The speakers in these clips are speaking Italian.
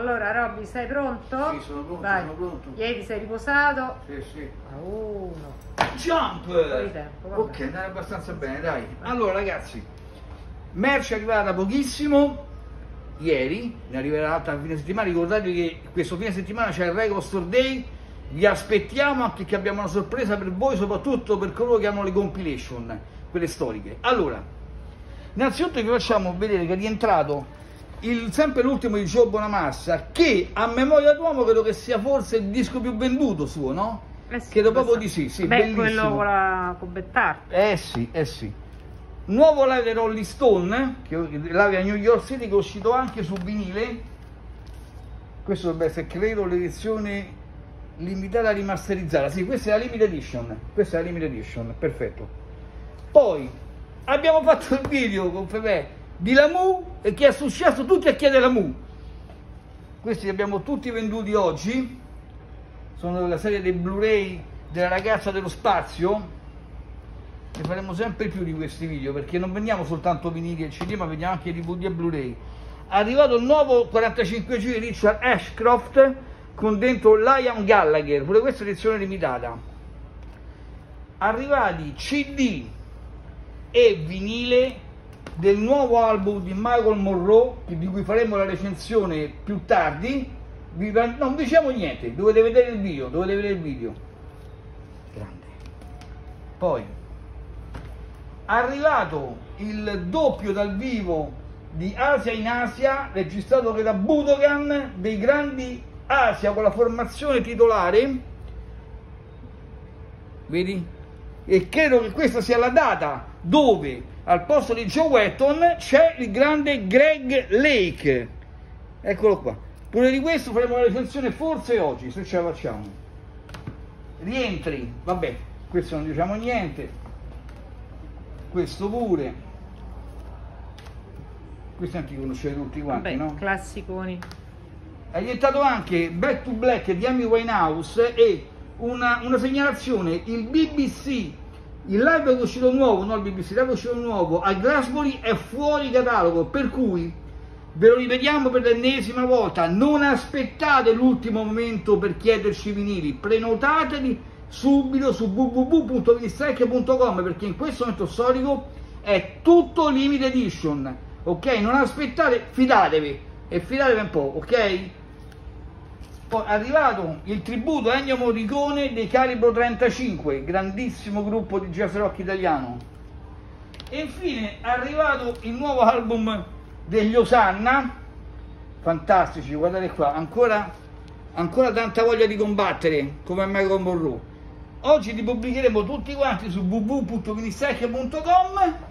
Allora, Robby, sei pronto? Sì, sono pronto, Vai. sono pronto. Ieri sei riposato? Sì, sì. A uno. Jump! tempo, ok, andare abbastanza bene, dai. Allora, ragazzi, merce è arrivata pochissimo. Ieri, ne arriverà altra a fine settimana. Ricordatevi che questo fine settimana c'è il Record Store Day. Vi aspettiamo anche che abbiamo una sorpresa per voi, soprattutto per coloro che hanno le compilation, quelle storiche. Allora, innanzitutto vi facciamo vedere che è rientrato il, sempre l'ultimo di Joe Bonamassa, che a memoria d'uomo credo che sia forse il disco più venduto suo, no? Eh sì, Credo proprio di sì, sì, Beh, bellissimo. quello con la con. Eh sì, eh sì. Nuovo live Rolling Stone, che live a New York City, che è uscito anche su vinile. Questo dovrebbe essere, credo, l'edizione limitata rimasterizzata. Sì, questa è la limited edition. Questa è la limited edition, perfetto. Poi abbiamo fatto il video con Fefe di Lamu e che ha successo tutti a chiedere Lamu. Questi li abbiamo tutti venduti oggi. Sono della serie dei Blu-ray della ragazza dello spazio ne faremo sempre più di questi video perché non vendiamo soltanto vinili e CD ma vendiamo anche DVD e Blu-ray è arrivato il nuovo 45 giri Richard Ashcroft con dentro Liam Gallagher pure questa edizione limitata arrivati CD e vinile del nuovo album di Michael Monroe di cui faremo la recensione più tardi non diciamo niente dovete vedere il video dovete vedere il video grande poi arrivato il doppio dal vivo di Asia in Asia, registrato da Budokan dei grandi Asia con la formazione titolare. Vedi? E credo che questa sia la data dove al posto di Joe Wetton c'è il grande Greg Lake. Eccolo qua. Pure di questo faremo la recensione forse oggi, se ce la facciamo. Rientri, vabbè, questo non diciamo niente questo pure questi anche conoscete tutti quanti Vabbè, no? classiconi. è diventato anche Back to Black di Amy Winehouse e una, una segnalazione il BBC il live è uscito nuovo non il BBC live è uscito nuovo a Glasgow è fuori catalogo per cui ve lo ripetiamo per l'ennesima volta. Non aspettate l'ultimo momento per chiederci i vinili prenotateli subito su www.vinistrecche.com perché in questo momento storico è tutto limited edition ok? Non aspettate fidatevi e fidatevi un po' ok arrivato il tributo Ennio Morricone dei Calibro 35 grandissimo gruppo di jazz rock italiano. E infine è arrivato il nuovo album degli Osanna fantastici guardate qua ancora ancora tanta voglia di combattere come Michael Monroe oggi li pubblicheremo tutti quanti su www.ministecchia.com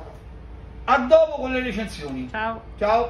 a dopo con le recensioni. Ciao. ciao